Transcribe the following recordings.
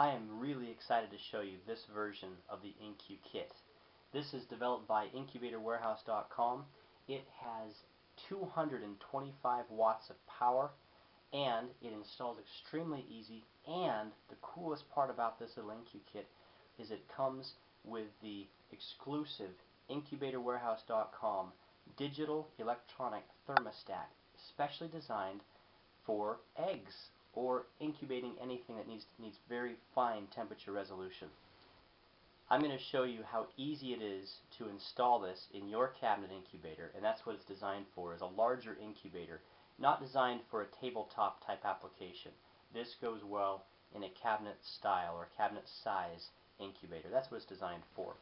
I am really excited to show you this version of the InQ kit. This is developed by incubatorwarehouse.com. It has 225 watts of power and it installs extremely easy and the coolest part about this little InQ kit is it comes with the exclusive incubatorwarehouse.com digital electronic thermostat specially designed for eggs or incubating anything that needs, needs very fine temperature resolution. I'm going to show you how easy it is to install this in your cabinet incubator and that's what it's designed for is a larger incubator not designed for a tabletop type application. This goes well in a cabinet style or cabinet size incubator. That's what it's designed for.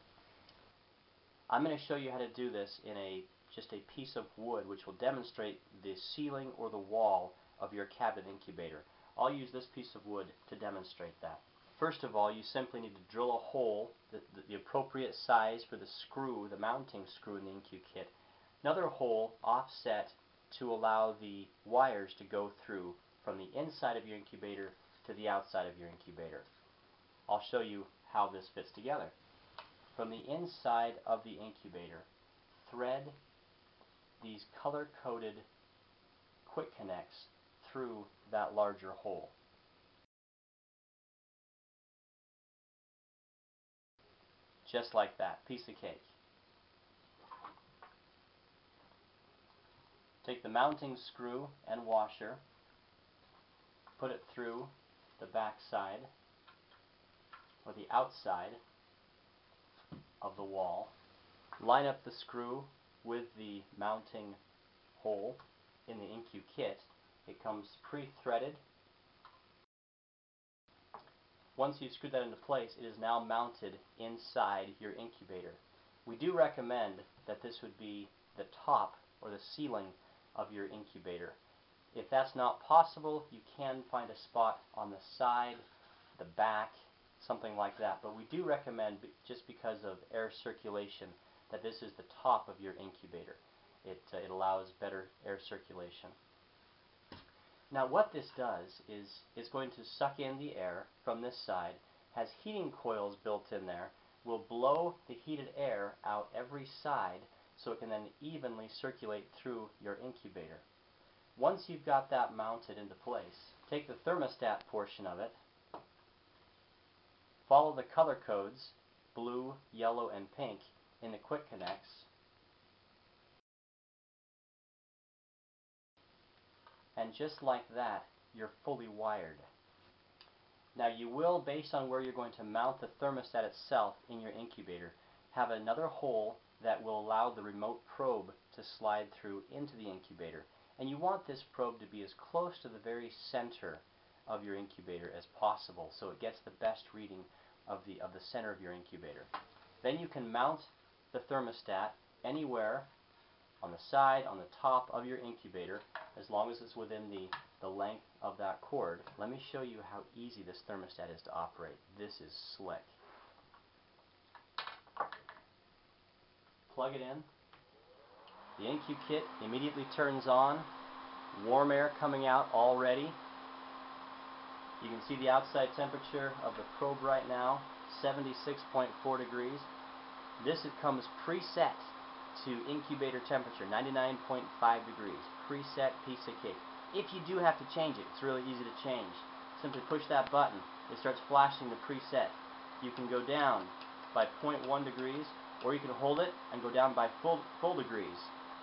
I'm going to show you how to do this in a just a piece of wood which will demonstrate the ceiling or the wall of your cabinet incubator. I'll use this piece of wood to demonstrate that. First of all, you simply need to drill a hole, the, the, the appropriate size for the screw, the mounting screw in the InQ kit. Another hole offset to allow the wires to go through from the inside of your incubator to the outside of your incubator. I'll show you how this fits together. From the inside of the incubator, thread these color-coded quick connects through that larger hole. Just like that, piece of cake. Take the mounting screw and washer, put it through the back side or the outside of the wall. Line up the screw with the mounting hole in the InQ kit. It comes pre-threaded. Once you've screwed that into place, it is now mounted inside your incubator. We do recommend that this would be the top or the ceiling of your incubator. If that's not possible, you can find a spot on the side, the back, something like that. But we do recommend, just because of air circulation, that this is the top of your incubator. It, uh, it allows better air circulation. Now what this does is it's going to suck in the air from this side, has heating coils built in there, will blow the heated air out every side so it can then evenly circulate through your incubator. Once you've got that mounted into place, take the thermostat portion of it, follow the color codes, blue, yellow, and pink, in the quick connects. And just like that, you're fully wired. Now you will, based on where you're going to mount the thermostat itself in your incubator, have another hole that will allow the remote probe to slide through into the incubator. And you want this probe to be as close to the very center of your incubator as possible so it gets the best reading of the, of the center of your incubator. Then you can mount the thermostat anywhere on the side, on the top of your incubator, as long as it's within the, the length of that cord. Let me show you how easy this thermostat is to operate. This is slick. Plug it in. The InQ kit immediately turns on. Warm air coming out already. You can see the outside temperature of the probe right now, 76.4 degrees. This it comes preset to incubator temperature, 99.5 degrees. Preset piece of cake. If you do have to change it, it's really easy to change. Simply push that button. It starts flashing the preset. You can go down by 0.1 degrees, or you can hold it and go down by full, full degrees.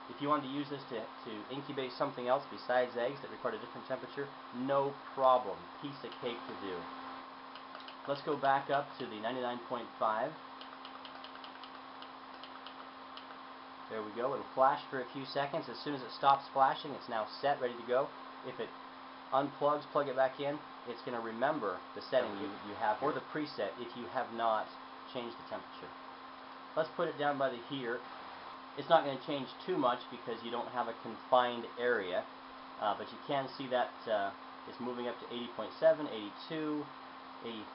If you wanted to use this to, to incubate something else besides eggs that require a different temperature, no problem. Piece of cake to do. Let's go back up to the 99.5. There we go. It'll flash for a few seconds. As soon as it stops flashing, it's now set, ready to go. If it unplugs, plug it back in, it's going to remember the setting you, you have, or the preset if you have not changed the temperature. Let's put it down by the heater. It's not going to change too much because you don't have a confined area, uh, but you can see that uh, it's moving up to 80.7, 82,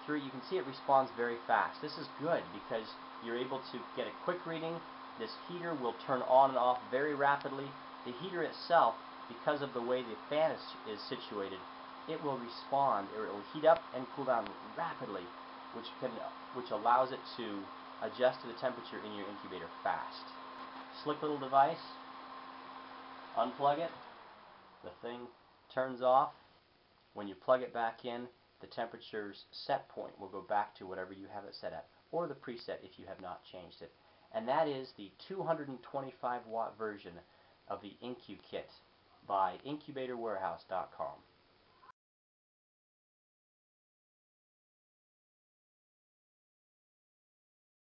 83. You can see it responds very fast. This is good because you're able to get a quick reading this heater will turn on and off very rapidly. The heater itself, because of the way the fan is, is situated, it will respond, it will heat up and cool down rapidly, which can which allows it to adjust to the temperature in your incubator fast. Slick little device. Unplug it. The thing turns off. When you plug it back in, the temperature's set point will go back to whatever you have it set at, or the preset if you have not changed it. And that is the 225 watt version of the IncuKit by incubatorwarehouse.com.